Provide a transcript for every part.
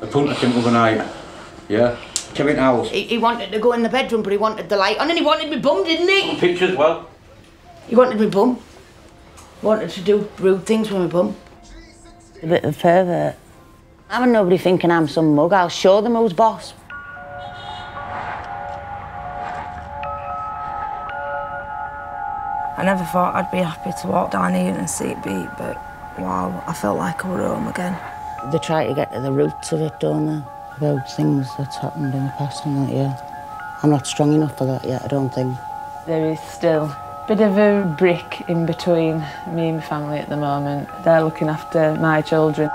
The punter came overnight. Yeah. Came in house. He, he wanted to go in the bedroom, but he wanted the light on, and he wanted me bum, didn't he? Pictures, well. He wanted me bum. Wanted to do rude things with my bum. A bit of a pervert. Having nobody thinking I'm some mug, I'll show them who's boss. I never thought I'd be happy to walk down here and see it beat, but wow, I felt like I were home again. They try to get to the roots of it, don't they? About things that's happened in the past and that, yeah. I'm not strong enough for that yet, I don't think. There is still a bit of a brick in between me and my family at the moment. They're looking after my children.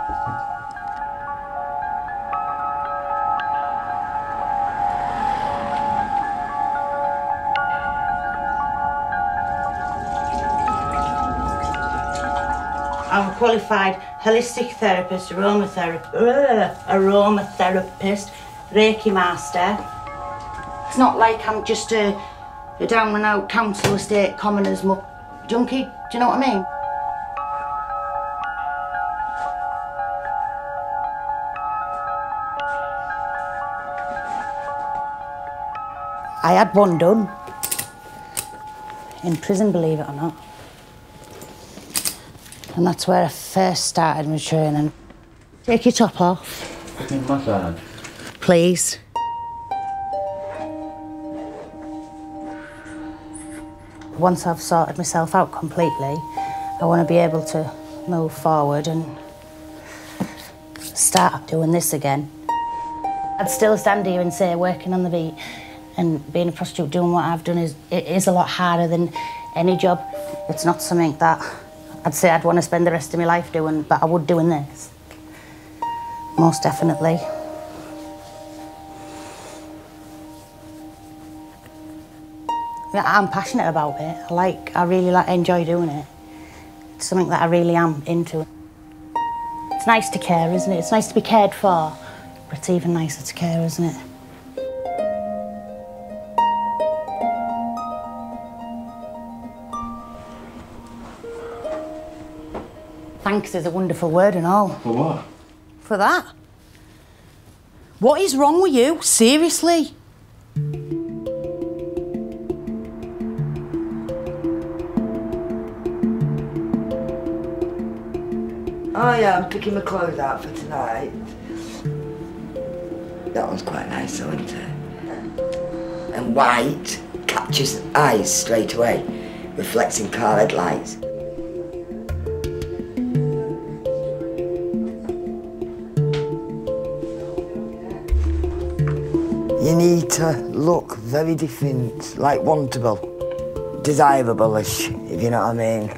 Holistic therapist, aromatherapist, aromatherapist, Reiki master. It's not like I'm just a, a down and out council estate commoners muck junkie. Do you know what I mean? I had one done in prison, believe it or not. And that's where I first started my training. Take your top off, Massage. please. Once I've sorted myself out completely, I want to be able to move forward and start doing this again. I'd still stand here and say working on the beat and being a prostitute doing what I've done is it is a lot harder than any job. It's not something that I'd say I'd want to spend the rest of my life doing, but I would doing this. Most definitely. I'm passionate about it. I like, I really like, enjoy doing it. It's something that I really am into. It's nice to care, isn't it? It's nice to be cared for, but it's even nicer to care, isn't it? Thanks is a wonderful word and all. For what? For that. What is wrong with you? Seriously? Oh yeah, I'm picking my clothes out for tonight. That one's quite nice, though, isn't it? And white catches eyes straight away, reflecting car headlights. To look very different, like wantable, desirable-ish, if you know what I mean.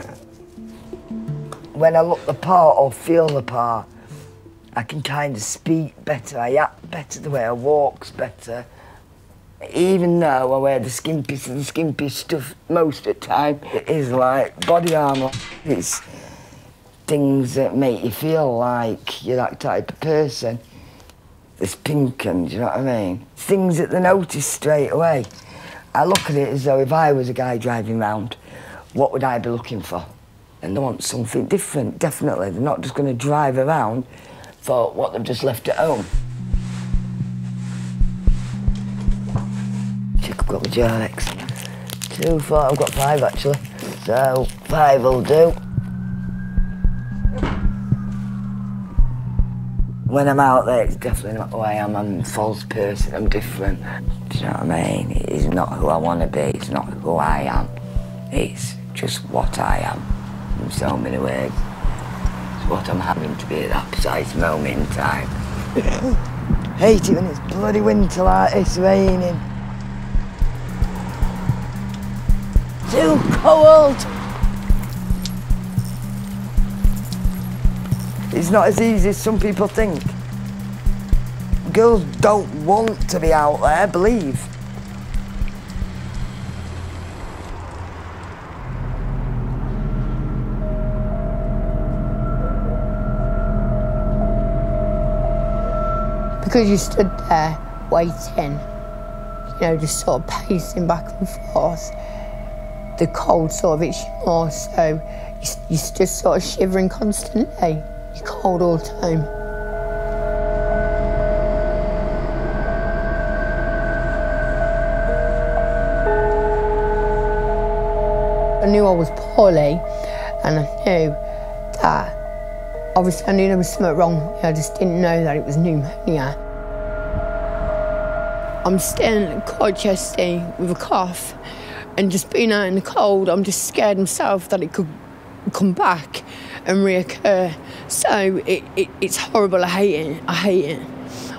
When I look the part or feel the part, I can kind of speak better, I act better, the way I walk's better. Even though I wear the skimpiest the skimpiest stuff most of the time, it is like body armour. It's things that make you feel like you're that type of person. There's pink and, do you know what I mean? Things that they notice straight away. I look at it as though if I was a guy driving round, what would I be looking for? And they want something different, definitely. They're not just going to drive around for what they've just left at home. Check, I've got the Jarnex. Two, four, I've got five actually. So, five will do. When I'm out there, it's definitely not who I am. I'm a false person, I'm different. Do you know what I mean? It is not who I want to be, it's not who I am. It's just what I am in so many ways. It's what I'm having to be at that precise moment in time. Hate it when it's bloody winter like it's raining. Too cold! It's not as easy as some people think. Girls don't want to be out there, believe. because you stood there waiting, you know, just sort of pacing back and forth. The cold sort of you more, so you're just sort of shivering constantly. Cold all the time. I knew I was poorly and I knew that obviously I knew there was something wrong. I just didn't know that it was pneumonia. I'm staying quite chesty with a cough and just being out in the cold, I'm just scared myself that it could come back and reoccur. So it, it, it's horrible. I hate it. I hate it.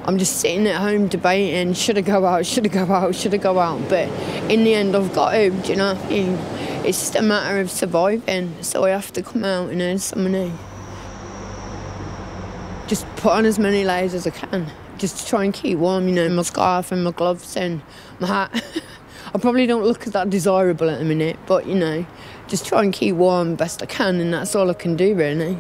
I'm just sitting at home debating should I go out, should I go out, should I go out? But in the end, I've got to, do you know? It's just a matter of surviving, so I have to come out and earn some money. Just put on as many layers as I can, just to try and keep warm, you know, my scarf and my gloves and my hat. I probably don't look that desirable at the minute, but you know, just try and keep warm best I can, and that's all I can do, really.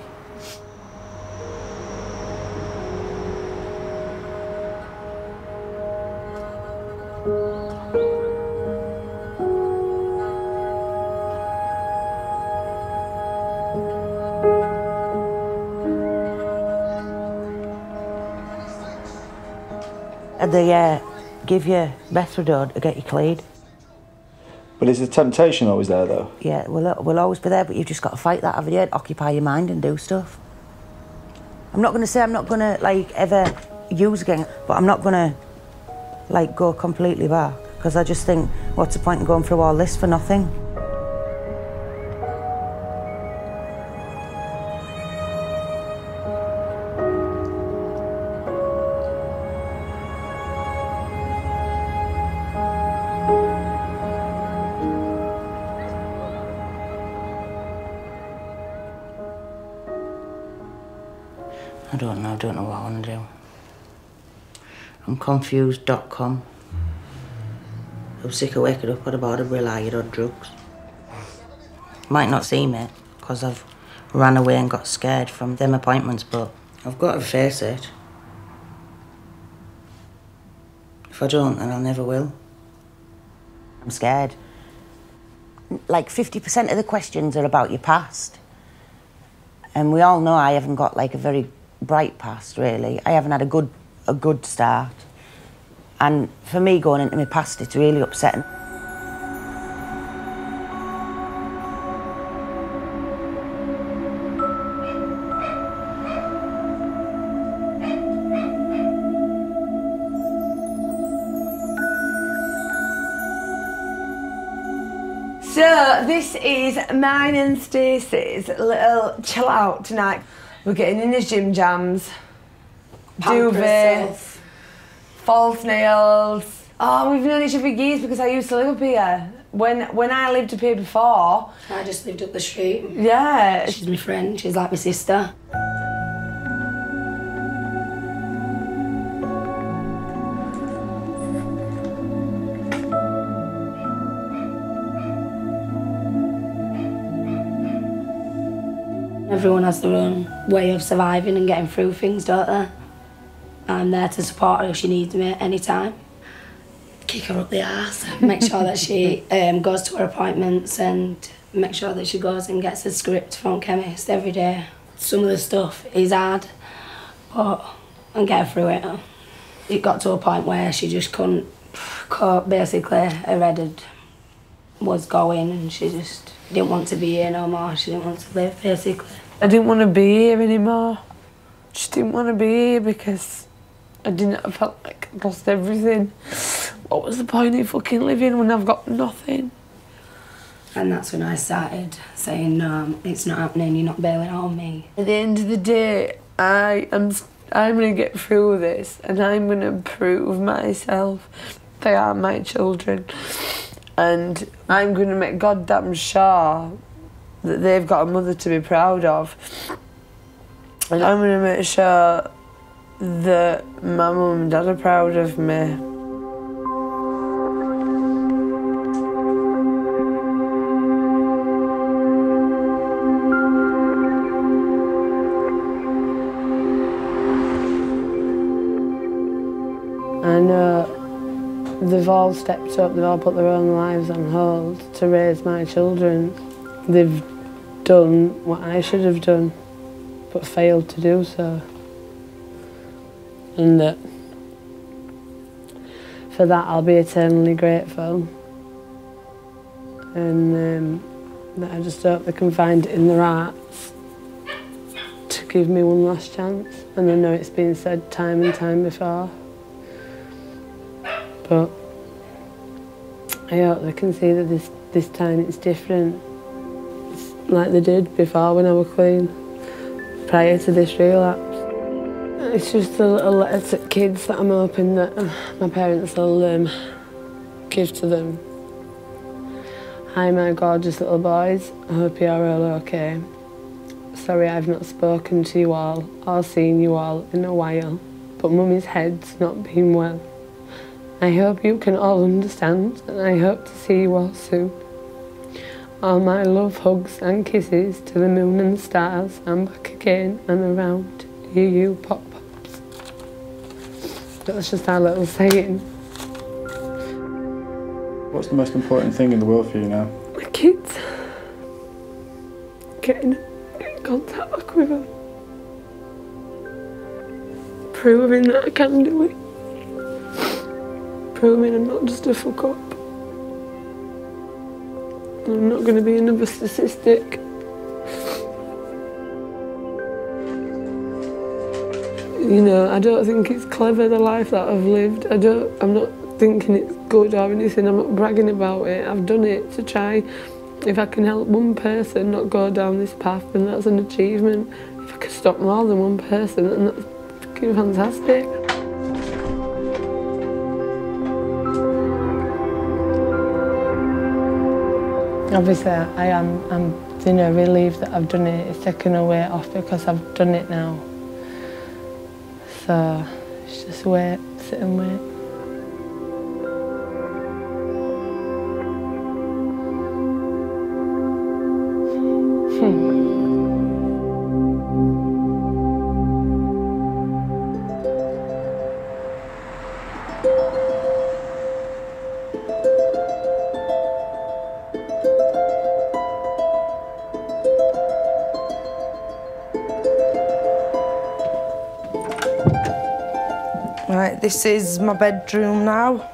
They uh, give you Methadone to get you clean. But is the temptation always there though? Yeah, we'll, we'll always be there, but you've just got to fight that, haven't you? Occupy your mind and do stuff. I'm not going to say I'm not going to, like, ever use again, but I'm not going to, like, go completely back. Because I just think, what's the point in going through all this for nothing? I don't know, what I want to do. I'm confused.com. I'm sick of waking up at about of relying on drugs. Might not seem it, because I've ran away and got scared from them appointments, but I've got to face it. If I don't, then I never will. I'm scared. Like 50% of the questions are about your past. And we all know I haven't got like a very bright past, really. I haven't had a good, a good start. And for me, going into my past, it's really upsetting. So this is mine and Stacey's little chill out tonight. We're getting in his gym jams, duvet, false nails. Oh, we've known each other for years because I used to live up here. When when I lived up here before, I just lived up the street. yeah, She's my friend. She's like my sister. Everyone has their own way of surviving and getting through things, don't they? I'm there to support her if she needs me at any time. Kick her up the arse, make sure that she um, goes to her appointments and make sure that she goes and gets a script from chemist every day. Some of the stuff is hard, but I get her through it. It got to a point where she just couldn't cope. Basically, her head had- was going and she just didn't want to be here no more. She didn't want to live, basically. I didn't want to be here anymore. Just didn't want to be here because I didn't. I felt like I'd lost everything. What was the point in fucking living when I've got nothing? And that's when I started saying, no, it's not happening, you're not bailing on me. At the end of the day, I am. I'm gonna get through this, and I'm gonna prove myself. They are my children, and I'm gonna make goddamn sure that they've got a mother to be proud of. And I'm gonna make sure that my mum and dad are proud of me. Know they've all stepped up, they've all put their own lives on hold to raise my children. They've done what I should have done, but failed to do so. And that for that I'll be eternally grateful. And um, that I just hope they can find it in their hearts to give me one last chance. And I know it's been said time and time before. But I hope they can see that this, this time it's different. Like they did before when I was clean, prior to this relapse. It's just a little letter to kids that I'm hoping that uh, my parents will um, give to them. Hi, my gorgeous little boys. I hope you're all okay. Sorry I've not spoken to you all or seen you all in a while, but Mummy's head's not been well. I hope you can all understand and I hope to see you all soon. All my love, hugs and kisses to the moon and the stars and back again and around. You, you, pop pops. That's just our little saying. What's the most important thing in the world for you now? My kids. Getting, getting contact back with them. Proving that I can do it. Proving I'm not just a fuck up. I'm not going to be another statistic. You know, I don't think it's clever the life that I've lived. I don't. I'm not thinking it's good or anything. I'm not bragging about it. I've done it to try. If I can help one person not go down this path, then that's an achievement. If I can stop more than one person, then that's fucking fantastic. Obviously, I am. I'm, you know, relieved that I've done it. It's taken a weight off because I've done it now. So it's just wait, sit and wait. Right, this is my bedroom now.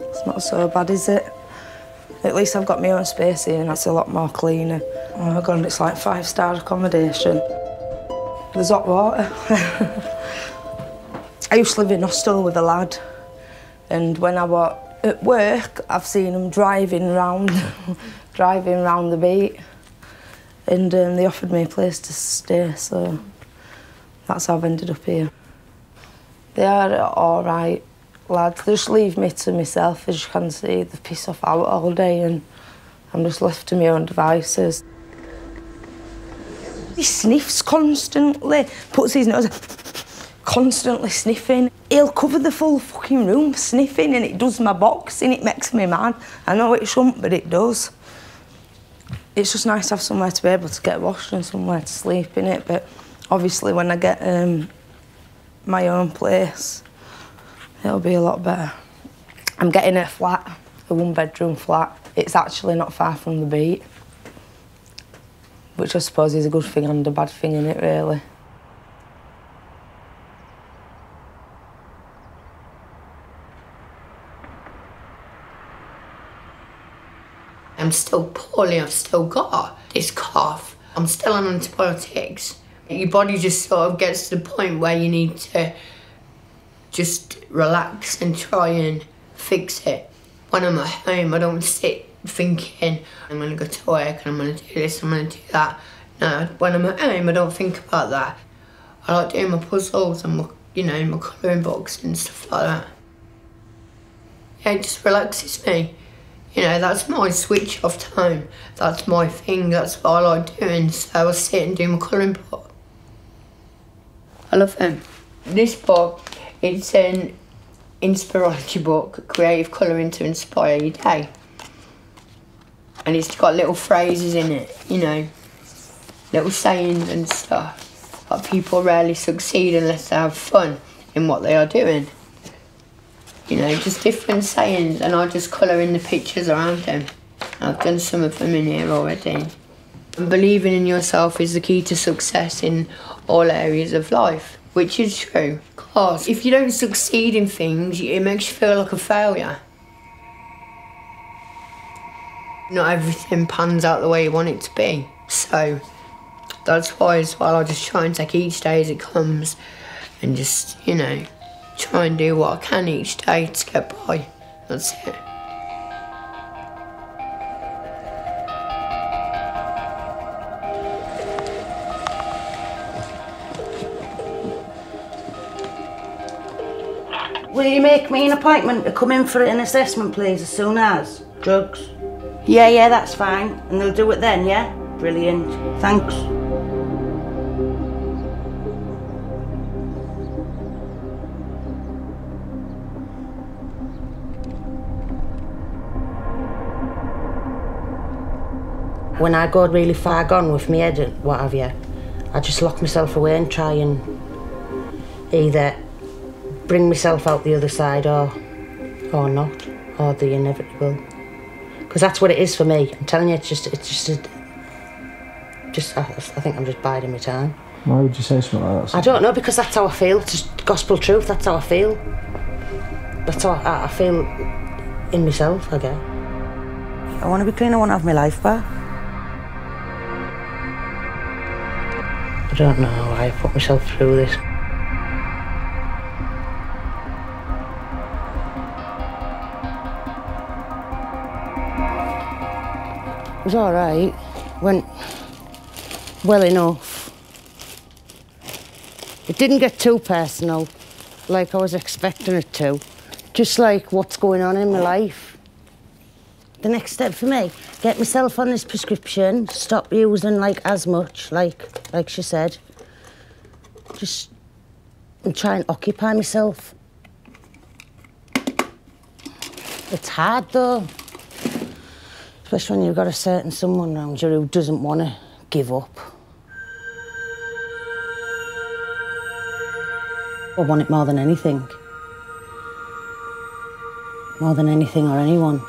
It's not so bad, is it? At least I've got my own space here and it's a lot more cleaner. Oh my god, it's like five-star accommodation. There's hot water. I used to live in a hostel with a lad and when I was at work, I've seen him driving round, driving round the beat and um, they offered me a place to stay, so that's how I've ended up here. They are all right, lads. They just leave me to myself, as you can see. They piss off out all day and I'm just left to my own devices. He sniffs constantly, puts his nose constantly sniffing. He'll cover the full fucking room sniffing and it does my box and it makes me mad. I know it shouldn't, but it does. It's just nice to have somewhere to be able to get washed and somewhere to sleep in it, but obviously when I get um, my own place, it'll be a lot better. I'm getting a flat, a one bedroom flat. It's actually not far from the beat, which I suppose is a good thing and a bad thing in it, really. I'm still poorly, I've still got this cough. I'm still on antibiotics. Your body just sort of gets to the point where you need to just relax and try and fix it. When I'm at home, I don't sit thinking, I'm gonna go to work and I'm gonna do this, I'm gonna do that. No, when I'm at home, I don't think about that. I like doing my puzzles and my, you know, my colouring books and stuff like that. Yeah, it just relaxes me. You know, that's my switch off time. That's my thing. That's what I like doing. So I sit and do my colouring book. I love them. This book, it's an inspiration book, creative colouring to inspire your day. And it's got little phrases in it, you know, little sayings and stuff. But people rarely succeed unless they have fun in what they are doing. You know, just different sayings, and I just colour in the pictures around them. I've done some of them in here already. And believing in yourself is the key to success in all areas of life, which is true. Because if you don't succeed in things, it makes you feel like a failure. Not everything pans out the way you want it to be. So that's why as well I just try and take each day as it comes and just, you know, try and do what I can each day to get by. That's it. Will you make me an appointment to come in for an assessment, please, as soon as? Drugs? Yeah, yeah, that's fine. And they'll do it then, yeah? Brilliant. Thanks. When I go really far gone with my head and what have you, I just lock myself away and try and either bring myself out the other side or or not or the inevitable. Because that's what it is for me. I'm telling you it's just it's just a, just I, I think i'm just biding my time. Why would you say something like that? i don't know because that's how i feel. It's just gospel truth that's how i feel. That's how i, I feel in myself i guess. I want to be clean i want to have my life back. I don't know why i put myself through this It was all right. Went well enough. It didn't get too personal, like I was expecting it to. Just like what's going on in my life. The next step for me, get myself on this prescription, stop using like as much, like like she said. Just and try and occupy myself. It's hard though. Especially when you've got a certain someone around you who doesn't want to give up. I want it more than anything. More than anything or anyone.